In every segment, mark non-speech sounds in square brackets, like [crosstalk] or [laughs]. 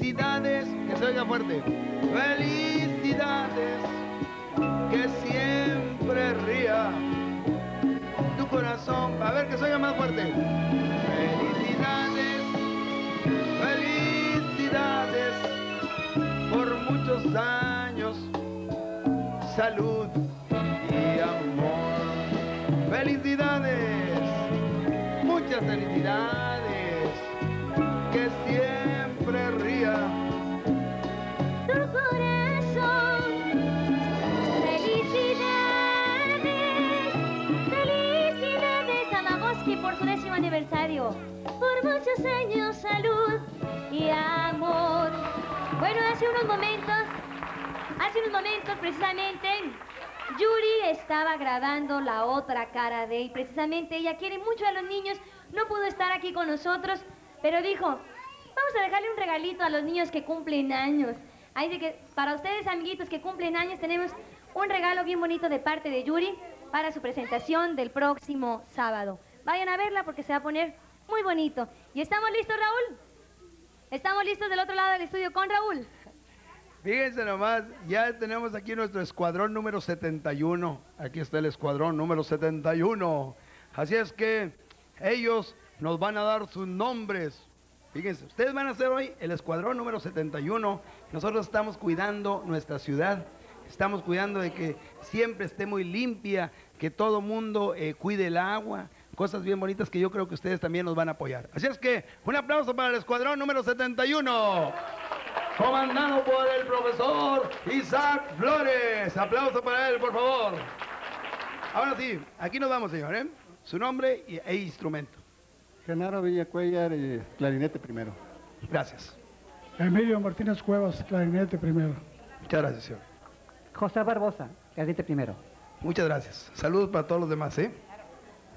Felicidades, que se oiga fuerte. Felicidades, que siempre ría tu corazón. A ver, que se oiga más fuerte. Felicidades, felicidades, por muchos años, salud y amor. Felicidades, muchas felicidades, Por muchos años, salud y amor. Bueno, hace unos momentos, hace unos momentos precisamente, Yuri estaba grabando la otra cara de él. Precisamente ella quiere mucho a los niños, no pudo estar aquí con nosotros, pero dijo, vamos a dejarle un regalito a los niños que cumplen años. De que para ustedes, amiguitos que cumplen años, tenemos un regalo bien bonito de parte de Yuri para su presentación del próximo sábado. Vayan a verla porque se va a poner muy bonito. ¿Y estamos listos, Raúl? ¿Estamos listos del otro lado del estudio con Raúl? Fíjense nomás, ya tenemos aquí nuestro escuadrón número 71. Aquí está el escuadrón número 71. Así es que ellos nos van a dar sus nombres. Fíjense, ustedes van a ser hoy el escuadrón número 71. Nosotros estamos cuidando nuestra ciudad. Estamos cuidando de que siempre esté muy limpia, que todo mundo eh, cuide el agua. Cosas bien bonitas que yo creo que ustedes también nos van a apoyar. Así es que un aplauso para el escuadrón número 71 comandado por el profesor Isaac Flores. Aplauso para él, por favor. Ahora sí, aquí nos vamos, señor, ¿eh? Su nombre y- e instrumento. Genaro Villacuellar, eh, clarinete primero. Gracias. Emilio Martínez Cuevas, clarinete primero. Muchas gracias, señor. José Barbosa, clarinete primero. Muchas gracias. Saludos para todos los demás, ¿eh?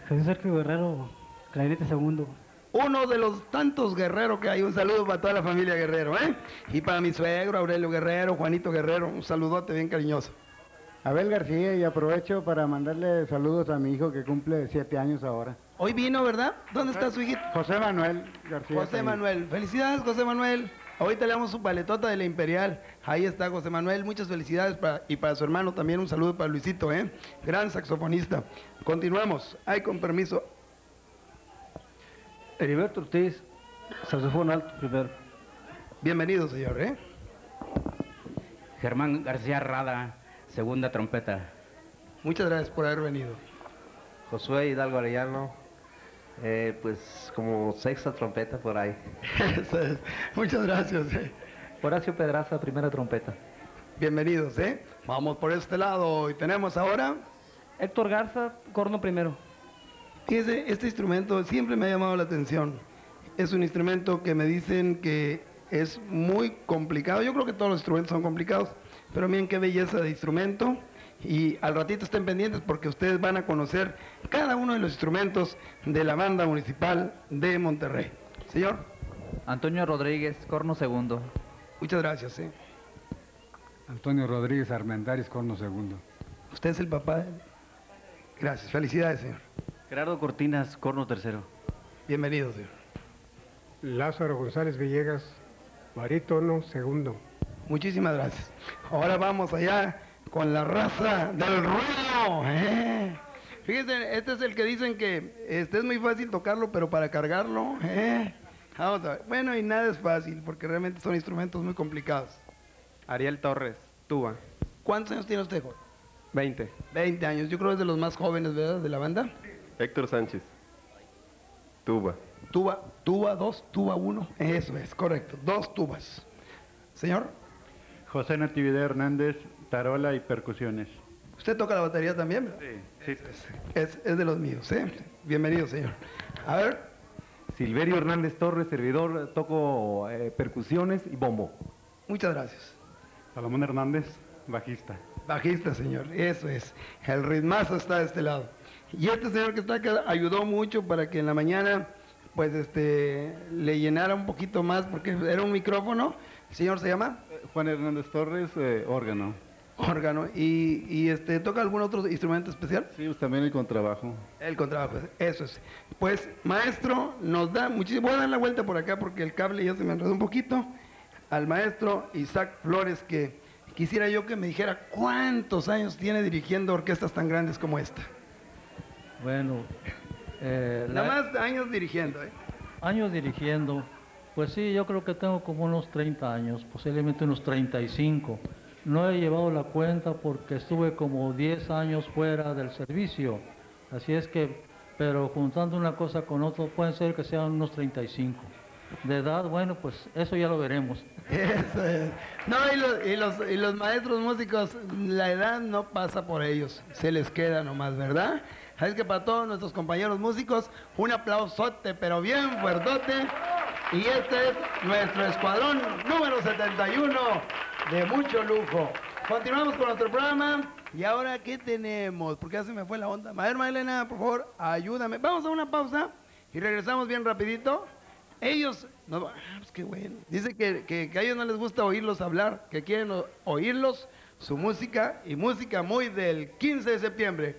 Jesús Sergio Guerrero, clarinete segundo. Uno de los tantos guerreros que hay. Un saludo para toda la familia Guerrero, ¿eh? Y para mi suegro, Aurelio Guerrero, Juanito Guerrero. Un saludote bien cariñoso. Abel García, y aprovecho para mandarle saludos a mi hijo que cumple siete años ahora. Hoy vino, ¿verdad? ¿Dónde está su hijito? José Manuel García. José también. Manuel. Felicidades, José Manuel. Ahorita le damos su paletota de la Imperial. Ahí está José Manuel. Muchas felicidades para- y para su hermano también un saludo para Luisito, ¿eh? Gran saxofonista. Continuamos. Ay, con permiso. Heriberto Ortiz, saxofón alto primero. Bienvenido, señor, ¿eh? Germán García Rada, segunda trompeta. Muchas gracias por haber venido. Josué Hidalgo Arellano, eh, pues como sexta trompeta por ahí. Eso es. Muchas gracias. ¿eh? Horacio Pedraza, primera trompeta. Bienvenidos, ¿eh? Vamos por este lado y tenemos ahora, Héctor Garza, corno primero. fíjese, este instrumento siempre me ha llamado la atención. Es un instrumento que me dicen que es muy complicado. Yo creo que todos los instrumentos son complicados, pero miren qué belleza de instrumento. Y al ratito estén pendientes porque ustedes van a conocer cada uno de los instrumentos de la banda municipal de Monterrey. Señor, Antonio Rodríguez, corno segundo. muchas gracias. ¿eh? Antonio Rodríguez Armendáriz, corno segundo. Usted es el papá. de- Gracias, felicidades, señor. Gerardo Cortinas, corno tercero. Bienvenido, señor. Lázaro González Villegas, barítono segundo. Muchísimas gracias. Ahora vamos allá con la raza del ruido. ¿eh? Fíjense, este es el que dicen que este es muy fácil tocarlo, pero para cargarlo, ¿eh? Vamos a ver. Bueno, y nada es fácil, porque realmente son instrumentos muy complicados. Ariel Torres, tuba, ¿Cuántos años tiene usted, joven? 20. 20 años. Yo creo que es de los más jóvenes, ¿verdad? De la banda. Héctor Sánchez, tuba. Tuba, tuba dos, tuba uno. Eso es, correcto. Dos tubas. Señor, José Natividad Hernández, tarola y percusiones. ¿usted toca la batería también? Sí, sí. Es, es de los míos, ¿eh? Bienvenido, señor. A ver, Silverio Hernández Torres, servidor, toco eh, percusiones y bombo. muchas gracias. Salomón Hernández, bajista. Bajista, señor, eso es. El ritmazo está de este lado. Y este señor que está acá ayudó mucho para que en la mañana, pues, este, le llenara un poquito más, porque era un micrófono. El señor se llama Juan Hernández Torres, eh, órgano. Órgano. Y, y, este, ¿toca algún otro instrumento especial? Sí, pues también el contrabajo. El contrabajo, eso es. Pues, maestro, nos da muchísimo. Voy a dar la vuelta por acá porque el cable ya se me enredó un poquito. al maestro Isaac Flores que quisiera yo que me dijera cuántos años tiene dirigiendo orquestas tan grandes como esta. Bueno, eh, la- Nada más años dirigiendo, ¿eh? años dirigiendo, pues sí, yo creo que tengo como unos 30 años, posiblemente unos 35. No he llevado la cuenta porque estuve como 10 años fuera del servicio, así es que, pero juntando una cosa con otra, pueden ser que sean unos 35. De edad, bueno, pues eso ya lo veremos. Eso es. No, y los, y, los, y los maestros músicos, la edad no pasa por ellos, se les queda nomás, ¿verdad? Así que para todos nuestros compañeros músicos, un aplausote, pero bien fuertote. Y este es nuestro escuadrón número 71 de mucho lujo. Continuamos con nuestro programa. ¿Y ahora qué tenemos? Porque ya se me fue la onda. A ver, Marilena, por favor, ayúdame. Vamos a una pausa y regresamos bien rapidito. Ellos, no, ah, pues qué bueno. Dice que, que- que a ellos no les gusta oírlos hablar, que quieren oírlos, su música y música muy del 15 de septiembre.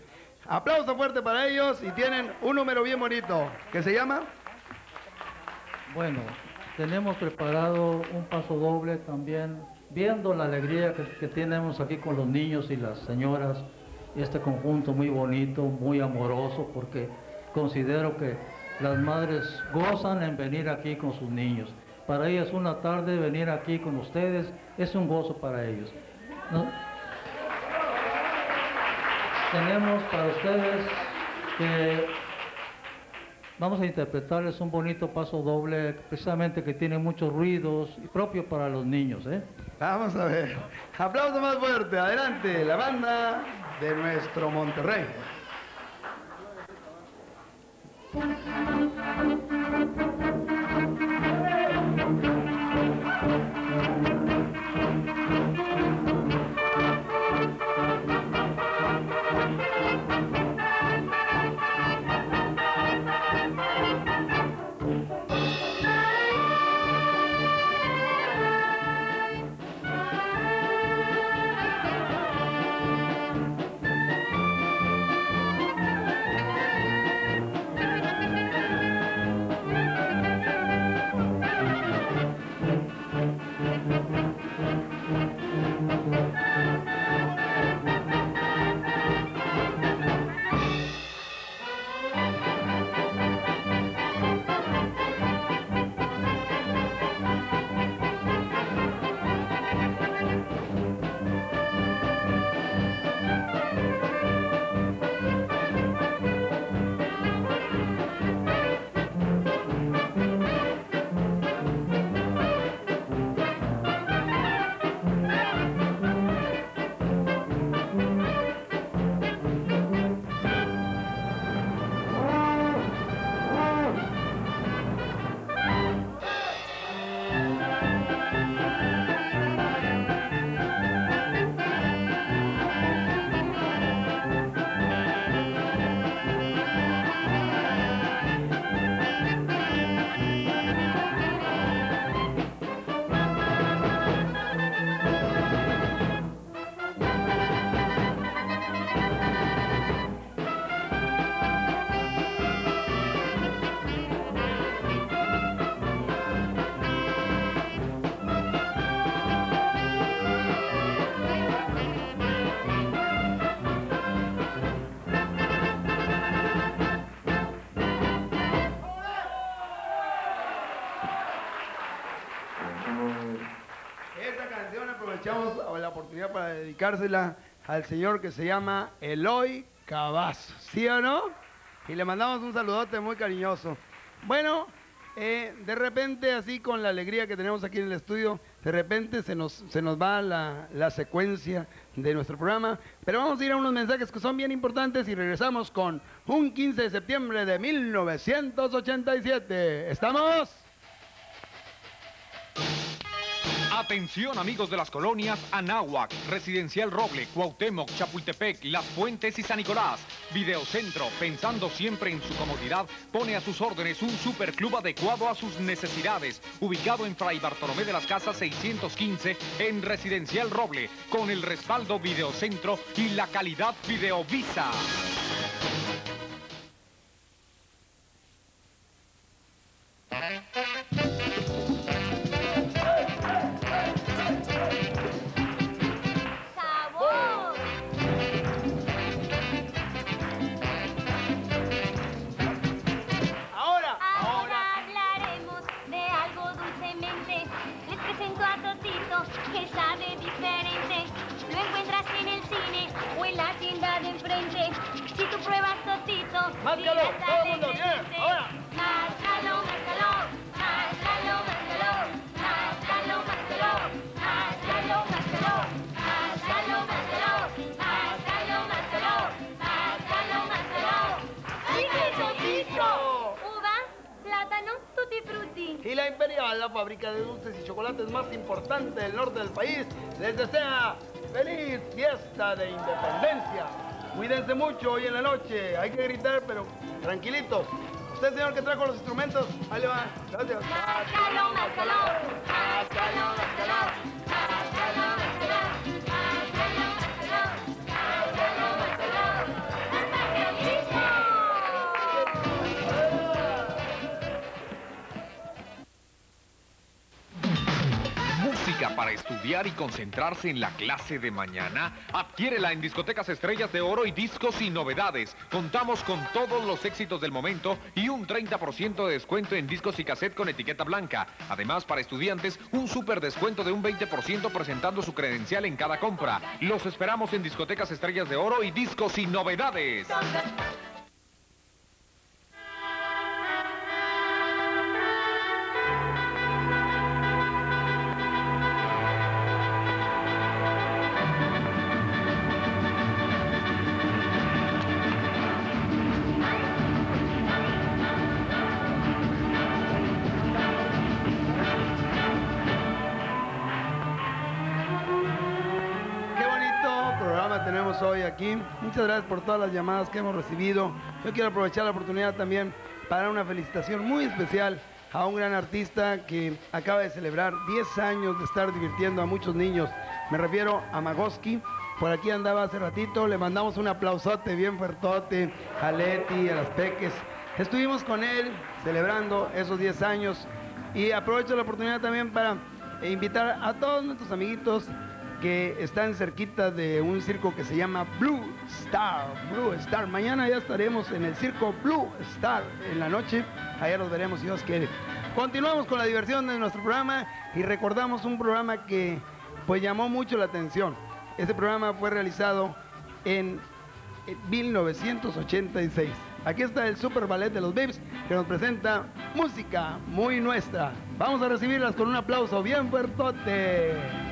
Aplauso fuerte para ellos y tienen un número bien bonito que se llama Bueno, tenemos preparado un paso doble también, viendo la alegría que, tenemos aquí con los niños y las señoras, este conjunto muy bonito, muy amoroso, porque considero que las madres gozan en venir aquí con sus niños. Para ellas una tarde venir aquí con ustedes es un gozo para ellos. Tenemos para ustedes que Vamos a interpretarles un bonito paso doble, precisamente que tiene muchos ruidos y propio para los niños. ¿eh? Vamos a ver. Aplauso más fuerte. Adelante, la banda de nuestro Monterrey. Dedicársela al señor que se llama Eloy Cavazo, ¿sí o no? Y le mandamos un saludote muy cariñoso. Bueno, eh, de repente, así con la alegría que tenemos aquí en el estudio, de repente se nos, se nos va la, la secuencia de nuestro programa, pero vamos a ir a unos mensajes que son bien importantes y regresamos con un 15 de septiembre de 1987. ¿Estamos? Atención amigos de las colonias Anáhuac, Residencial Roble, Cuauhtémoc, Chapultepec, Las Fuentes y San Nicolás. Videocentro, pensando siempre en su comodidad, pone a sus órdenes un superclub adecuado a sus necesidades, ubicado en Fray Bartolomé de las Casas 615 en Residencial Roble, con el respaldo Videocentro y la calidad Videovisa. Imperial, la fábrica de dulces y chocolates más importante del norte del país, les desea feliz fiesta de independencia. Cuídense mucho hoy en la noche. Hay que gritar, pero tranquilitos. Usted, señor, que trajo los instrumentos, ahí le va. Gracias. Para estudiar y concentrarse en la clase de mañana. Adquiérela en Discotecas Estrellas de Oro y Discos y Novedades. Contamos con todos los éxitos del momento y un 30% de descuento en discos y cassette con etiqueta blanca. Además, para estudiantes, un super descuento de un 20% presentando su credencial en cada compra. Los esperamos en Discotecas Estrellas de Oro y Discos y Novedades. Muchas gracias por todas las llamadas que hemos recibido. Yo quiero aprovechar la oportunidad también para una felicitación muy especial a un gran artista que acaba de celebrar 10 años de estar divirtiendo a muchos niños. Me refiero a Magoski. Por aquí andaba hace ratito. Le mandamos un aplausote bien fuertote a Leti, a las Peques. Estuvimos con él celebrando esos 10 años y aprovecho la oportunidad también para invitar a todos nuestros amiguitos que están cerquita de un circo que se llama Blue Star. Blue Star. Mañana ya estaremos en el circo Blue Star en la noche. Allá los veremos si Dios quiere. Continuamos con la diversión de nuestro programa y recordamos un programa que pues llamó mucho la atención. Este programa fue realizado en 1986. Aquí está el Super Ballet de los Bips que nos presenta música muy nuestra. Vamos a recibirlas con un aplauso bien fuertote.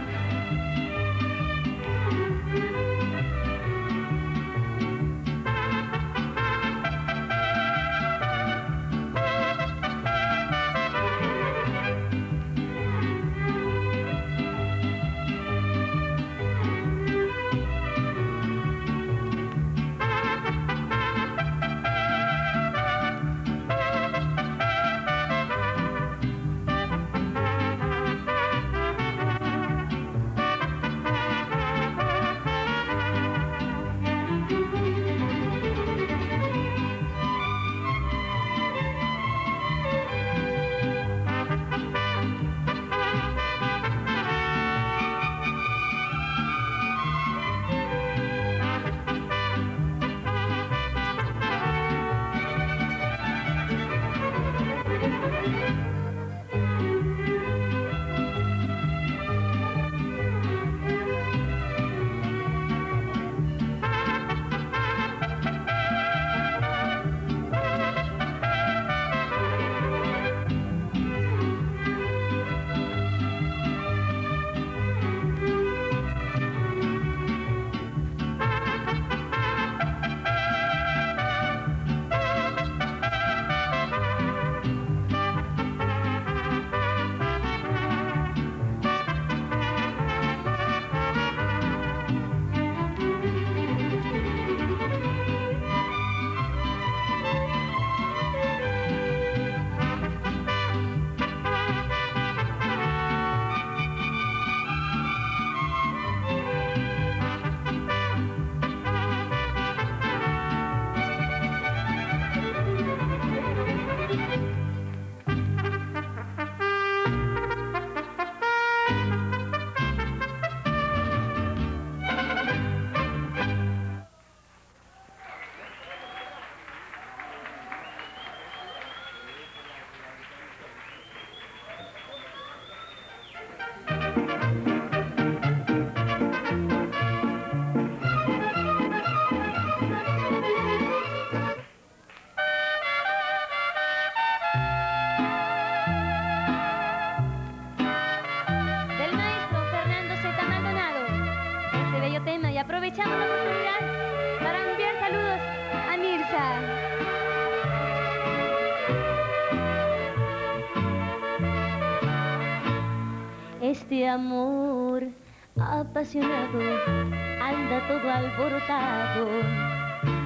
anda todo alborotado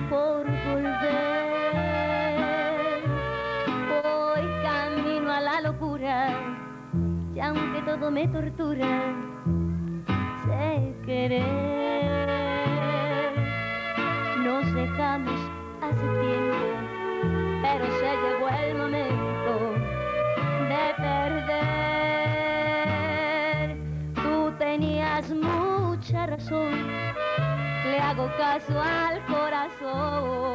por volver. Voy camino a la locura y aunque todo me tortura, sé querer. Le hago caso al corazón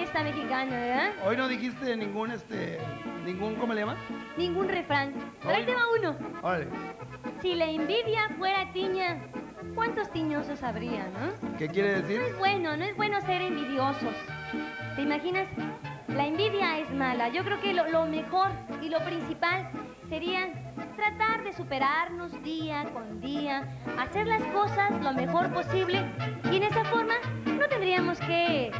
fiesta mexicana, ¿verdad? Hoy no dijiste ningún, este, ningún, ¿cómo le llamas? Ningún refrán. Pero ahí te va uno. Órale, Si la envidia fuera tiña, ¿cuántos tiñosos habría, no? ¿qué quiere decir? No es bueno, no es bueno ser envidiosos. ¿Te imaginas? La envidia es mala. Yo creo que lo, lo mejor y lo principal sería tratar de superarnos día con día, hacer las cosas lo mejor posible y en esa forma no tendríamos que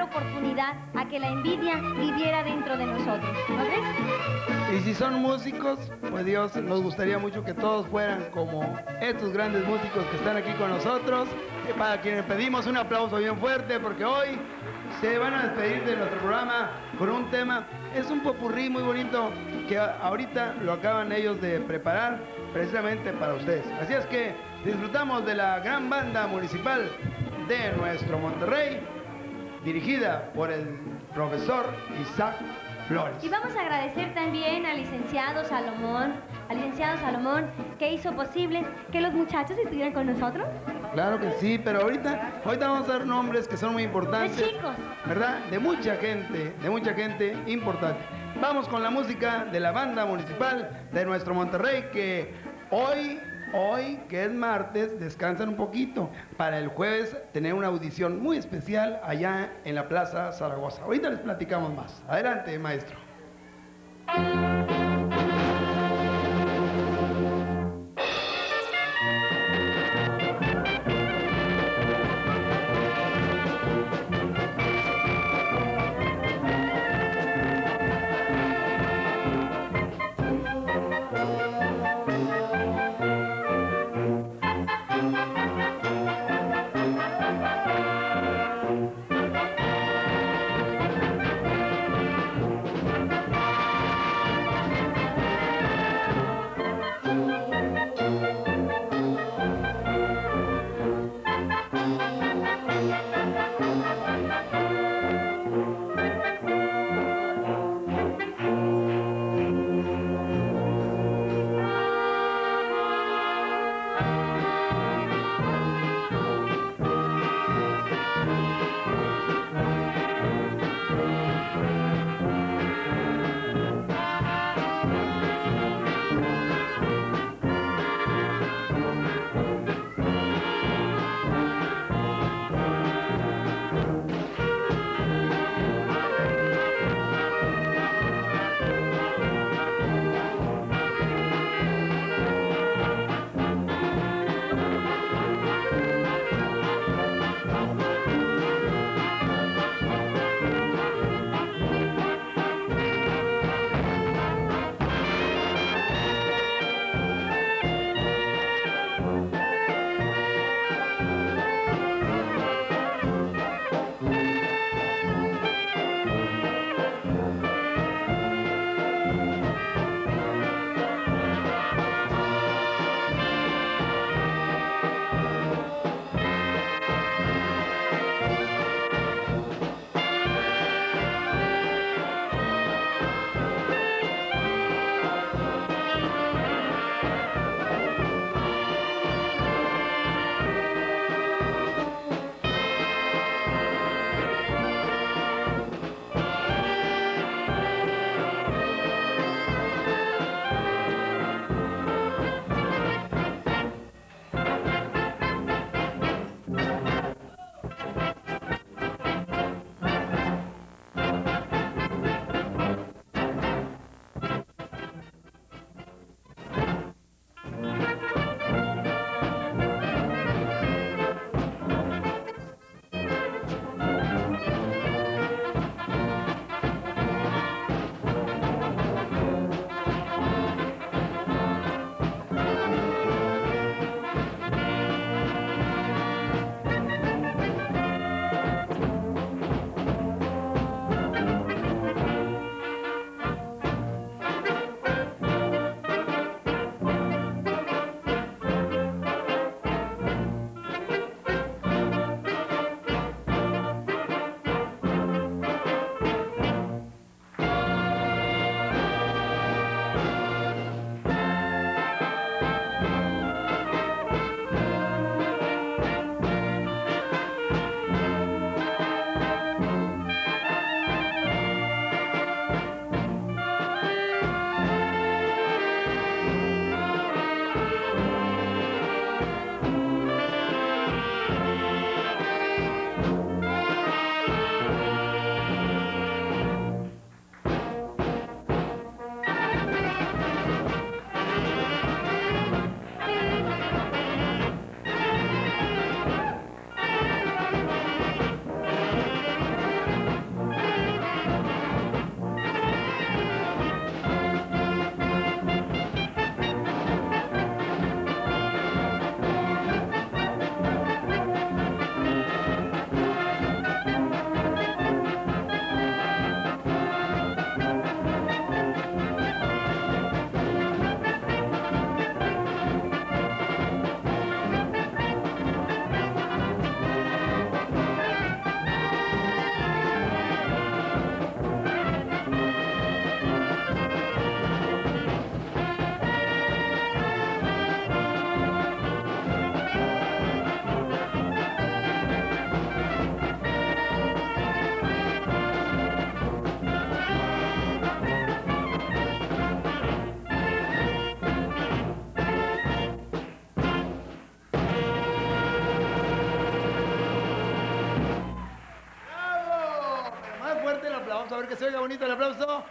oportunidad a que la envidia viviera dentro de nosotros. ¿No? Y si son músicos, pues Dios, nos gustaría mucho que todos fueran como estos grandes músicos que están aquí con nosotros, y para quienes pedimos un aplauso bien fuerte, porque hoy se van a despedir de nuestro programa con un tema, es un popurrí muy bonito que ahorita lo acaban ellos de preparar precisamente para ustedes. Así es que disfrutamos de la gran banda municipal de nuestro Monterrey, dirigida por el profesor Isaac Flores. Y vamos a agradecer también al licenciado Salomón, al licenciado Salomón, que hizo posible que los muchachos estuvieran con nosotros. Claro que sí, pero ahorita, ahorita vamos a dar nombres que son muy importantes. De chicos. ¿Verdad? De mucha gente, de mucha gente importante. Vamos con la música de la banda municipal de nuestro Monterrey que hoy, hoy que es martes, descansan un poquito para el jueves tener una audición muy especial allá en la Plaza Zaragoza. Ahorita les platicamos más. Adelante, maestro. Que se oiga bonito el aplauso.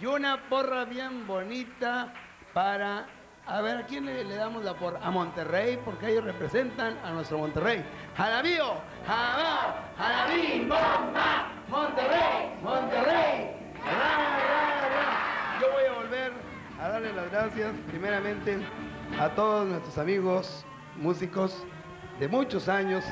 Y una porra bien bonita para... A ver, ¿a quién le, damos la porra? A Monterrey, porque ellos representan a nuestro Monterrey. ¡Jalabío! ¡Jalabao! ¡Jalabí! ¡Bomba! ¡Monterrey! ¡Monterrey! Yo voy a volver a darle las gracias, primeramente, a todos nuestros amigos músicos de muchos años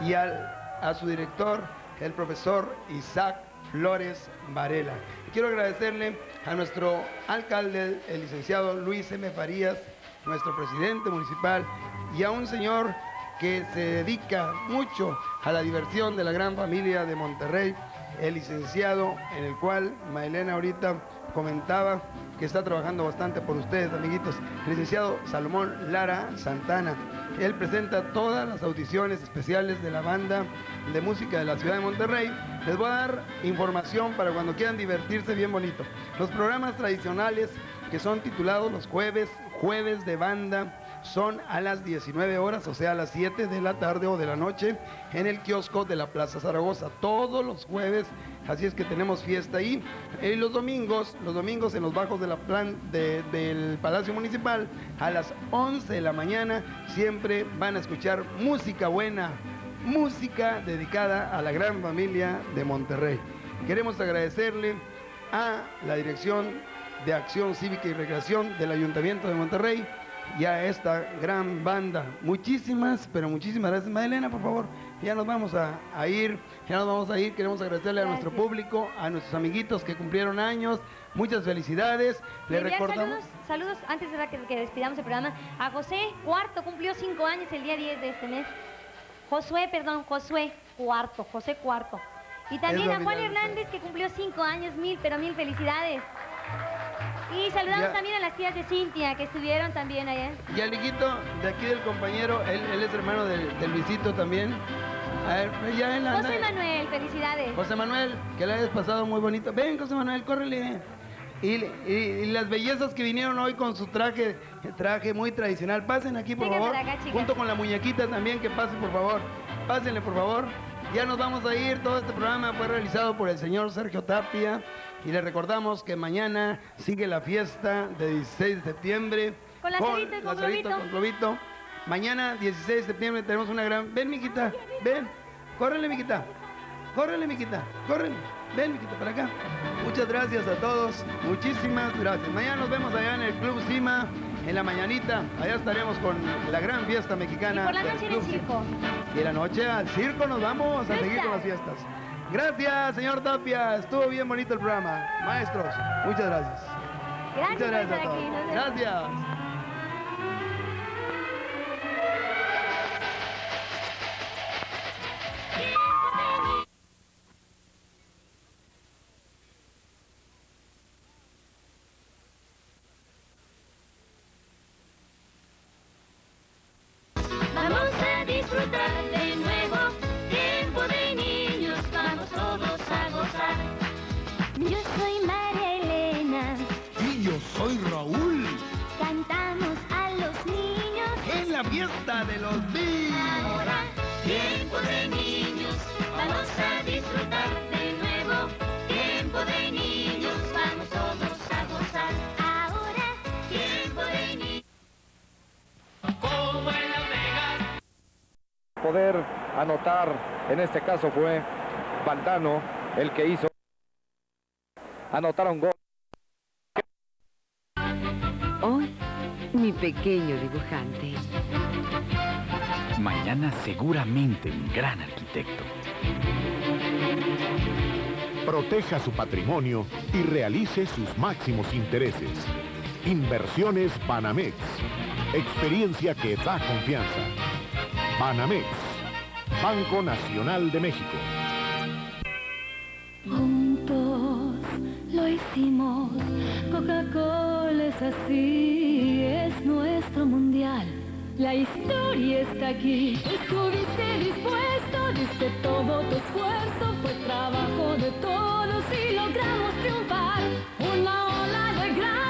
y al- a su director, el profesor Isaac Flores Varela. Quiero agradecerle a nuestro alcalde, el licenciado Luis M. Farías, nuestro presidente municipal, y a un señor que se dedica mucho a la diversión de la gran familia de Monterrey, el licenciado, en el cual Maelena ahorita comentaba que está trabajando bastante por ustedes, amiguitos, el licenciado Salomón Lara Santana. Él presenta todas las audiciones especiales de la banda de música de la ciudad de Monterrey. Les voy a dar información para cuando quieran divertirse bien bonito. Los programas tradicionales que son titulados los jueves, jueves de banda, son a las 19 horas, o sea, a las 7 de la tarde o de la noche, en el kiosco de la Plaza Zaragoza, todos los jueves, así es que tenemos fiesta ahí. Y los domingos, los domingos en los bajos del Palacio Municipal, a las 11 de la mañana, siempre van a escuchar música buena, música dedicada a la gran familia de Monterrey. Queremos agradecerle a la Dirección de Acción Cívica y Recreación del Ayuntamiento de Monterrey y a esta gran banda. Muchísimas, pero muchísimas gracias. Madelena, por favor, ya nos vamos a, a ir, ya nos vamos a ir. Queremos agradecerle a nuestro público, a nuestros amiguitos que cumplieron años. Muchas felicidades. Le recordamos. saludos, saludos antes de que, que despidamos el programa a José Cuarto, cumplió cinco años el día 10 de este mes. Josué, perdón, Josué Cuarto, José Cuarto. Y también a Juan Hernández que cumplió cinco años, mil, pero mil felicidades. Y saludamos Ya. también a las tías de Cintia que estuvieron también allá. Y al de aquí del compañero, él, él es hermano del, del Luisito también. A ver, ya él anda- José Manuel, felicidades. José Manuel, que le hayas pasado muy bonito. Ven, José Manuel, córrele. Y, y- y las bellezas que vinieron hoy con su traje, [laughs] traje muy tradicional, pasen aquí, por favor. acá, junto con la muñequita también, que pasen, por favor. Pásenle, por favor. Ya nos vamos a ir. Todo este programa fue realizado por el señor Sergio Tapia. Y le recordamos que mañana sigue la fiesta de 16 de septiembre. Con Lacerito y con con Globito. Mañana, 16 de septiembre, tenemos una gran... Ven, miquita, ven. Córrele, miquita. Córrele, miquita. Córrele. Ven, miquita, para acá. Muchas gracias a todos. Muchísimas gracias. Mañana nos vemos allá en el Club Cima, en la mañanita. Allá estaremos con la gran fiesta mexicana. Y por la del noche en el circo. Y en la noche al circo nos vamos a seguir con las fiestas. Gracias, señor Tapia. Estuvo bien bonito el programa. Maestros, muchas gracias. Gracias muchas gracias a todos. Gracias. Tiempo de niños, vamos a disfrutar de nuevo. Tiempo de niños, vamos todos a gozar. Ahora, tiempo de niños. poder anotar, en este caso fue Valdano el que hizo anotar un gol. Hoy, mi pequeño dibujante. Mañana seguramente un gran arquitecto. Proteja su patrimonio y realice sus máximos intereses. Inversiones Banamex. Experiencia que da confianza. Banamex. Banco Nacional de México. Juntos lo hicimos, Coca-Cola es así, es nuestro mundial. La historia está aquí, estuviste dispuesto, diste todo tu esfuerzo, fue trabajo de todos y logramos triunfar. Una ola de gracias